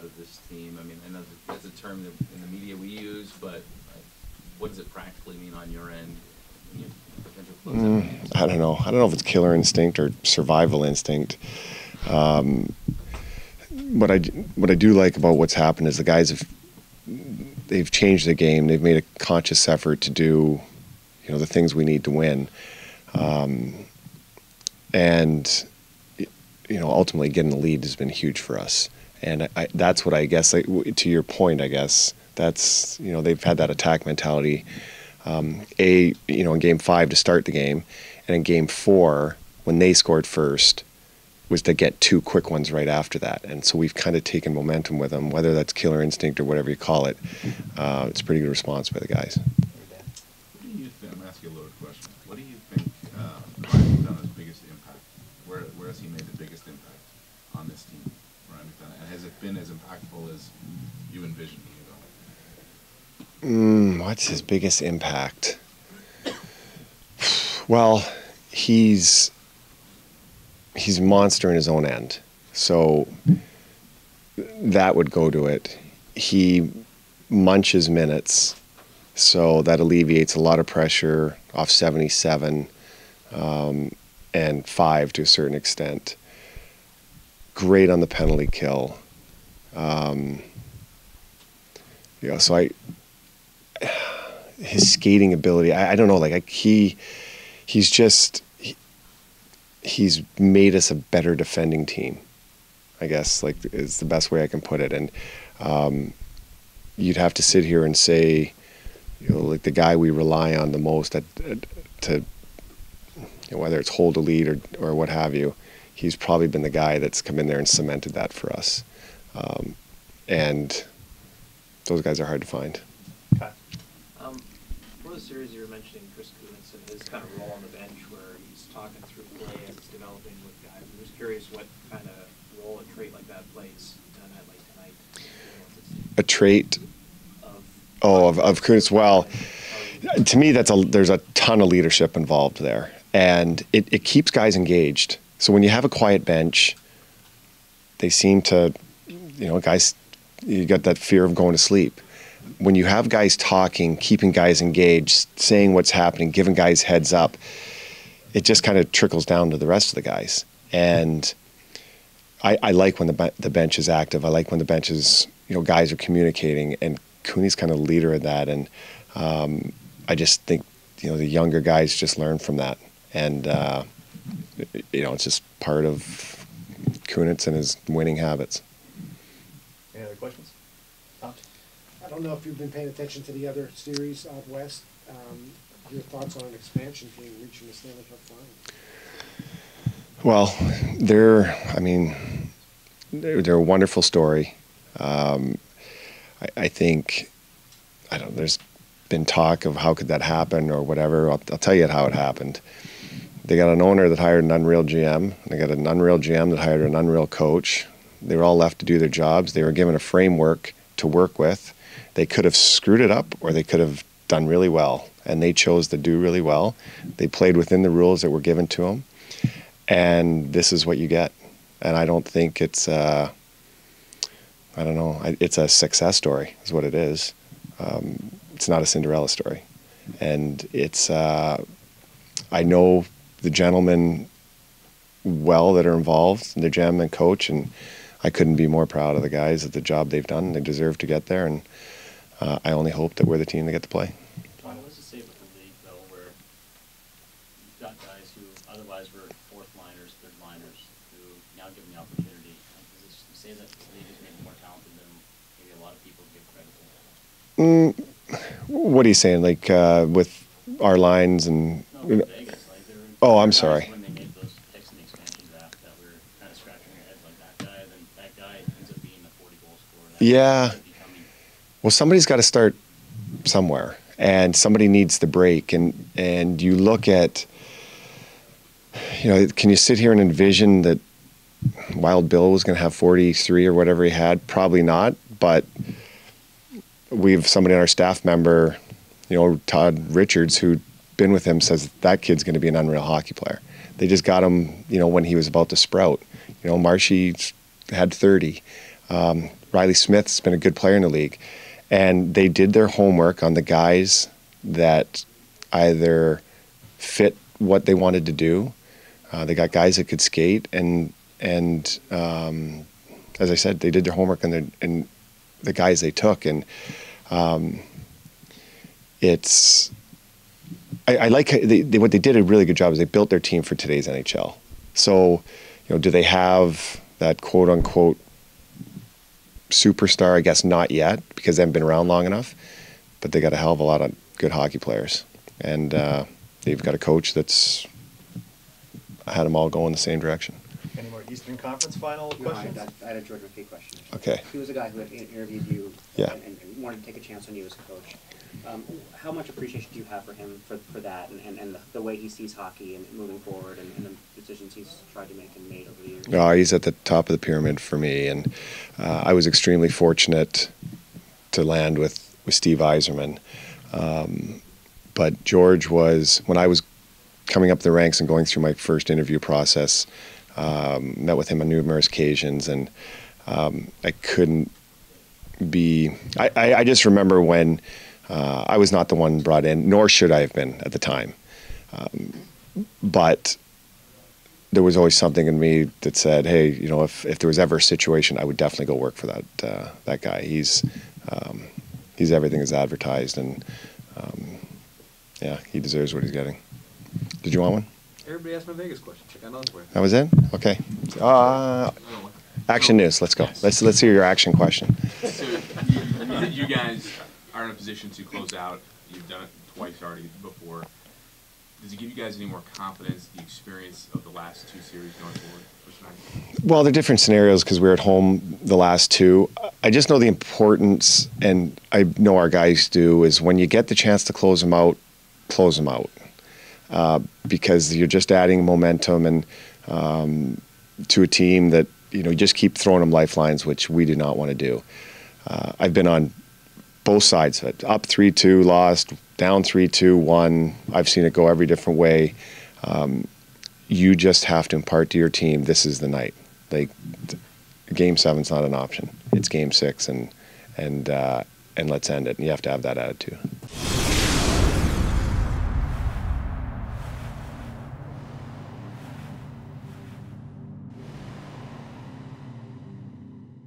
out of this team? I mean, I know that's a term that in the media we use, but what does it practically mean on your end? you potential closeout games? Mm, I don't know. I don't know if it's killer instinct or survival instinct. Um, what I what I do like about what's happened is the guys have they've changed the game. They've made a conscious effort to do you know the things we need to win, um, and you know ultimately getting the lead has been huge for us. And I, that's what I guess. To your point, I guess that's you know they've had that attack mentality. Um, a you know in game five to start the game, and in game four when they scored first was to get two quick ones right after that. And so we've kind of taken momentum with them, whether that's killer instinct or whatever you call it. Uh, it's a pretty good response by the guys. What do you think? I'm gonna ask a question. What do you think uh, Ryan McDonagh's biggest impact? Where where has he made the biggest impact on this team, Ryan McDonagh? And has it been as impactful as you envisioned? Mm, what's his biggest impact? Well, he's he's a monster in his own end. So that would go to it. He munches minutes, so that alleviates a lot of pressure off 77 um, and five to a certain extent. Great on the penalty kill. Um, you know, so I his skating ability. I, I don't know. Like I, he, he's just he, he's made us a better defending team. I guess like is the best way I can put it. And um, you'd have to sit here and say, you know, like the guy we rely on the most at, at, to, you know, whether it's hold a lead or or what have you. He's probably been the guy that's come in there and cemented that for us. Um, and those guys are hard to find. Okay. Um, for the series, you were mentioning Chris Kunitz and his kind of role on the bench where he's talking through play as it's developing with guys. I'm just curious what kind of role a trait like that plays on a night like tonight. A trait Of, Oh, of, of Kunitz. Well, to me, that's a there's a ton of leadership involved there, and it, it keeps guys engaged. So when you have a quiet bench, they seem to, you know, guys, you got that fear of going to sleep. When you have guys talking, keeping guys engaged, saying what's happening, giving guys heads up, it just kind of trickles down to the rest of the guys. And I, I like when the the bench is active. I like when the bench is, you know, guys are communicating, and Cooney's kind of leader of that. And um, I just think, you know, the younger guys just learn from that, and uh, you know, it's just part of Kunitz and his winning habits. Any other questions? Tom? I don't know if you've been paying attention to the other series out west. Um, your thoughts on an expansion team reaching the Stanley Cup final? Well, they're, I mean, they're, they're a wonderful story. Um, I, I think, I don't, there's been talk of how could that happen or whatever. I'll, I'll tell you how it happened. They got an owner that hired an unreal GM. They got an unreal GM that hired an unreal coach. They were all left to do their jobs. They were given a framework to work with. They could have screwed it up or they could have done really well. And they chose to do really well. They played within the rules that were given to them and this is what you get. And I don't think it's, uh, I don't know, it's a success story, is what it is. Um, it's not a Cinderella story, and it's. Uh, I know the gentlemen well that are involved, the and coach, and I couldn't be more proud of the guys at the job they've done. They deserve to get there, and uh, I only hope that we're the team that get to play. Tom, what does it say about the league, though, where you've got guys who otherwise were fourth liners, third liners, who now given the opportunity? Does it say that the league is maybe more talented than maybe a lot of people give credit for? Mm, what are you saying? Like uh, with our lines and No, Vegas, like. Oh, I'm sorry. guys When they made those picks in the expansion draft, that were kind of scratching your head like that guy, then that guy ends up being a forty goal scorer. That guy Yeah. Well, somebody's got to start somewhere, and somebody needs the break. And and you look at, you know, can you sit here and envision that Wild Bill was going to have 43 or whatever he had? Probably not, but we have somebody on our staff member, you know, Todd Richards, who been with him, says that kid's going to be an unreal hockey player. They just got him, you know, when he was about to sprout. You know, Marshy had 30. Um, Reilly Smith's been a good player in the league, and they did their homework on the guys that either fit what they wanted to do. Uh, they got guys that could skate, and and um, as I said, they did their homework the and the guys they took, and um, it's I, I like they, they, what they did a really good job is they built their team for today's NHL. So, you know, do they have that quote unquote superstar? I guess not yet because they haven't been around long enough, but they got a hell of a lot of good hockey players, and uh, they've got a coach that's had them all going the same direction. Any more Eastern Conference final No, I, questions? I had a George McPhee question. Okay. He was a guy who had in- interviewed you. Yeah. And, and wanted to take a chance on you as a coach. Um, how much appreciation do you have for him for, for that and, and, and the, the way he sees hockey and moving forward and, and the decisions he's tried to make and made over the years? No, he's at the top of the pyramid for me, and uh, I was extremely fortunate to land with with Steve Yzerman. Um, but George was when I was coming up the ranks and going through my first interview process. Um, met with him on numerous occasions, and um, I couldn't be. I, I, I just remember when uh, I was not the one brought in, nor should I have been at the time. Um, but there was always something in me that said, "Hey, you know, if, if there was ever a situation, I would definitely go work for that uh, that guy. He's um, he's everything is advertised, and um, yeah, he deserves what he's getting." Did you want one? Everybody asked my Vegas question. I got another. That was it. Okay. Uh, action news. Let's go. Yes. Let's let's hear your action question. So you, you guys are in a position to close out. You've done it twice already before. Does it give you guys any more confidence, the experience of the last two series going forward? Well, they're different scenarios because we are at home the last two. I just know the importance, and I know our guys do, is when you get the chance to close them out, close them out. Uh, because you're just adding momentum and um, to a team that you know you just keep throwing them lifelines, which we do not want to do. Uh, I've been on both sides of it. Up three two, lost. Down three two, one. I've seen it go every different way. Um, you just have to impart to your team this is the night. Like game seven's not an option. It's game six, and and uh, and let's end it. And you have to have that attitude.